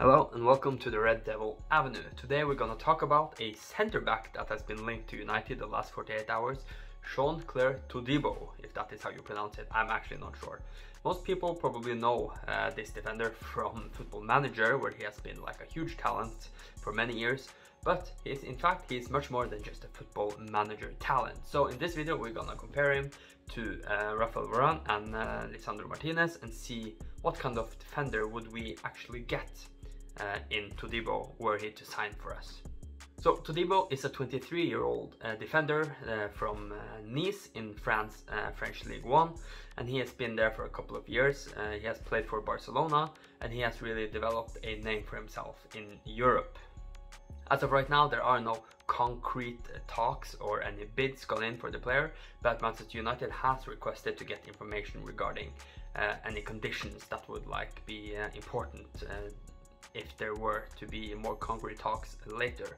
Hello and welcome to the Red Devil Avenue. Today we're gonna talk about a centre back that has been linked to United the last 48 hours, Jean-Clair Todibo, if that is how you pronounce it. I'm actually not sure. Most people probably know uh, this defender from Football Manager, where he has been like a huge talent for many years. But he's, in fact, he's much more than just a Football Manager talent. So in this video, we're gonna compare him to uh, Rafael Varane and uh, Lisandro Martinez and see what kind of defender would we actually get uh, in Todibo were he to sign for us. So Todibo is a 23 year old uh, defender uh, from uh, Nice in France, uh, French League 1 and he has been there for a couple of years. Uh, he has played for Barcelona and he has really developed a name for himself in Europe. As of right now there are no concrete talks or any bids gone in for the player but Manchester United has requested to get information regarding uh, any conditions that would like be important if there were to be more concrete talks later.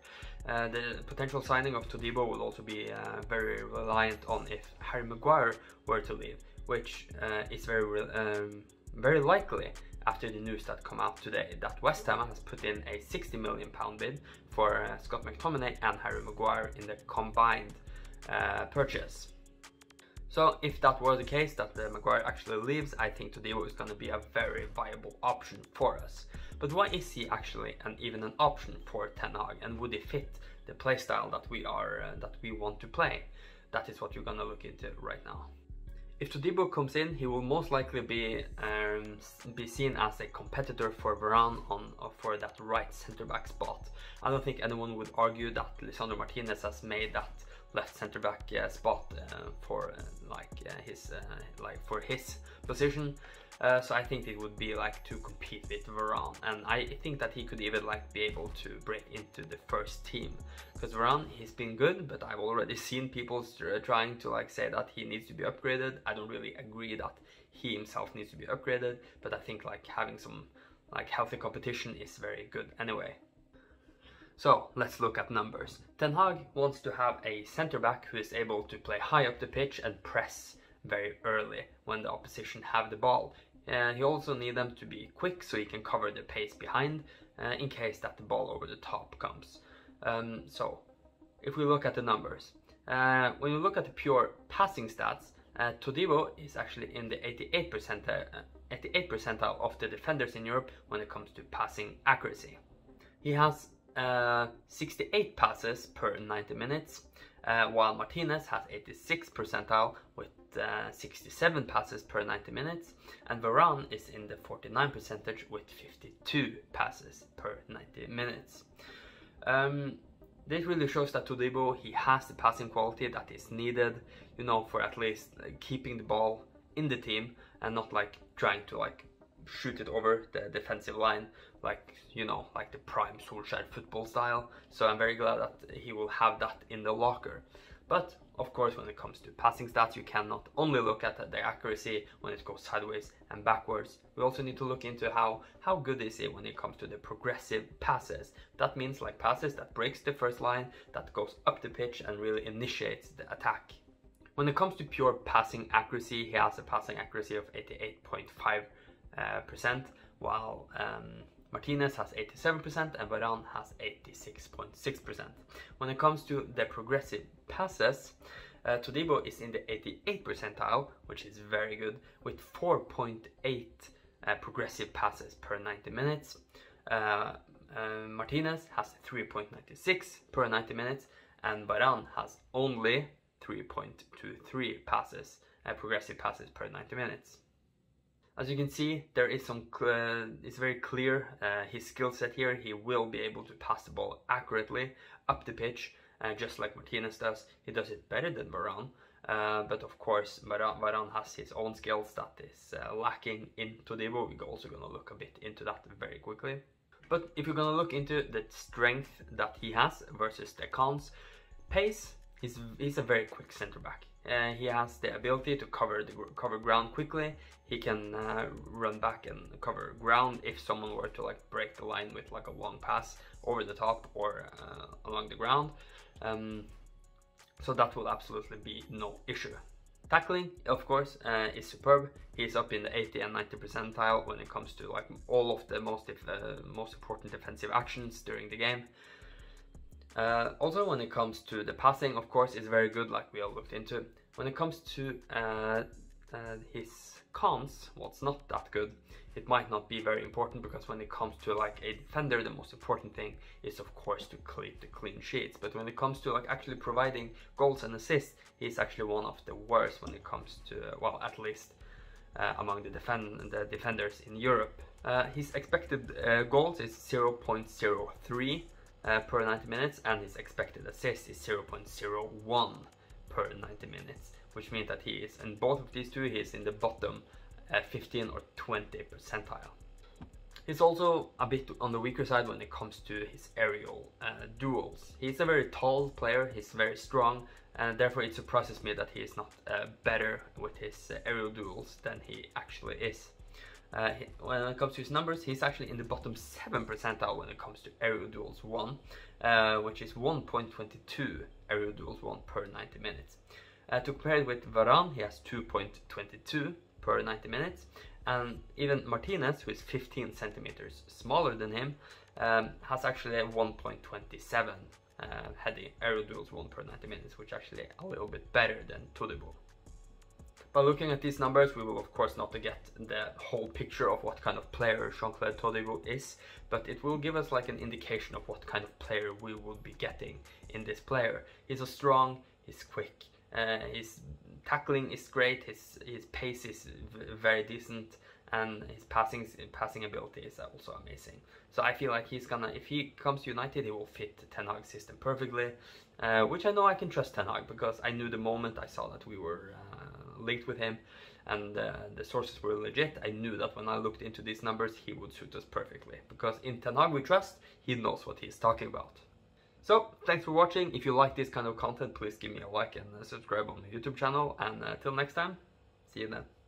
Uh, the potential signing of Todibo will also be uh, very reliant on if Harry Maguire were to leave, which uh, is very um, very likely after the news that come out today that West Ham has put in a 60 million pound bid for uh, Scott McTominay and Harry Maguire in the combined uh, purchase. So if that were the case, that uh, Maguire actually leaves, I think Todibo is going to be a very viable option for us. But why is he actually and even an option for Ten Hag and would he fit the playstyle that we are uh, that we want to play? That is what you're gonna look into right now. If Todibo comes in, he will most likely be um, be seen as a competitor for Varane on uh, for that right centre back spot. I don't think anyone would argue that Lisandro Martinez has made that left centre back uh, spot uh, for uh, like uh, his uh, like for his position. Uh, so I think it would be like to compete with Varane, and I think that he could even like be able to break into the first team. Because Varane, he's been good, but I've already seen people trying to like say that he needs to be upgraded. I don't really agree that he himself needs to be upgraded, but I think like having some like healthy competition is very good anyway. So let's look at numbers. Ten Hag wants to have a centre back who is able to play high up the pitch and press very early when the opposition have the ball. And he also need them to be quick so he can cover the pace behind uh, in case that the ball over the top comes. Um, so if we look at the numbers, uh, when you look at the pure passing stats, uh, Todibo is actually in the 88 percentile, 88 percentile of the defenders in Europe when it comes to passing accuracy. He has uh, 68 passes per 90 minutes, uh, while Martinez has 86 percentile with uh, 67 passes per 90 minutes, and Varane is in the 49 percentage with 52 passes per 90 minutes. Um, this really shows that Todibo he has the passing quality that is needed, you know, for at least keeping the ball in the team and not like trying to like shoot it over the defensive line like you know like the prime Solskjaer football style so I'm very glad that he will have that in the locker but of course when it comes to passing stats you cannot only look at the accuracy when it goes sideways and backwards. We also need to look into how how good is it when it comes to the progressive passes. That means like passes that breaks the first line that goes up the pitch and really initiates the attack. When it comes to pure passing accuracy he has a passing accuracy of 88.5 uh, percent, while um, Martinez has 87% and Varane has 86.6%. When it comes to the progressive passes, uh, Todibo is in the 88 percentile, which is very good, with 4.8 uh, progressive passes per 90 minutes. Uh, uh Martinez has 3.96 per 90 minutes, and Varane has only 3.23 passes, uh, progressive passes per 90 minutes. As you can see, there is some, uh, it's very clear uh, his skill set here. He will be able to pass the ball accurately up the pitch, uh, just like Martinez does. He does it better than Varane. Uh, but of course, Varane, has his own skills that is uh, lacking in Todibo. We're also going to look a bit into that very quickly. But if you're going to look into the strength that he has versus the cons, pace, he's, he's a very quick center back. Uh, he has the ability to cover the cover ground quickly. He can uh, run back and cover ground if someone were to like break the line with like a long pass over the top or uh, along the ground. Um, so that will absolutely be no issue. Tackling, of course, uh, is superb. He's up in the 80 and 90 percentile when it comes to like all of the most uh, most important defensive actions during the game. Uh, also, when it comes to the passing, of course, is very good, like we all looked into. When it comes to uh, uh, his cons, what's well, not that good, it might not be very important because when it comes to like a defender, the most important thing is of course to keep the clean sheets. But when it comes to like actually providing goals and assists, he's actually one of the worst when it comes to well, at least uh, among the defend the defenders in Europe. Uh, his expected uh, goals is 0.03 uh, per 90 minutes and his expected assist is 0.01 per 90 minutes which means that he is in both of these two he is in the bottom uh, 15 or 20 percentile He's also a bit on the weaker side when it comes to his aerial uh, duels. He's a very tall player, he's very strong, and therefore it surprises me that he is not uh, better with his uh, aerial duels than he actually is. Uh, when it comes to his numbers, he's actually in the bottom 7 percentile when it comes to aerial duels won, uh, which is 1.22 aerial duels won per 90 minutes. Uh, to compare it with Varane, he has 2.22 per 90 minutes, and even Martinez, who is 15 centimeters smaller than him, um, has actually 1.27 uh, heady aerial duels won per 90 minutes, which actually a little bit better than Todibo. By looking at these numbers, we will of course not get the whole picture of what kind of player Jean-Claude Todibo is, but it will give us like an indication of what kind of player we will be getting in this player. He's a strong, he's quick, uh, his tackling is great, his, his pace is very decent, and his passing passing ability is also amazing. So I feel like he's gonna, if he comes to United, he will fit Ten Hag's system perfectly, uh, which I know I can trust Ten Hag because I knew the moment I saw that we were uh, linked with him and uh, the sources were legit, I knew that when I looked into these numbers, he would suit us perfectly. Because in Ten Hag we trust, he knows what he's talking about. So, thanks for watching. If you like this kind of content, please give me a like and subscribe on the YouTube channel. And until uh, next time, see you then.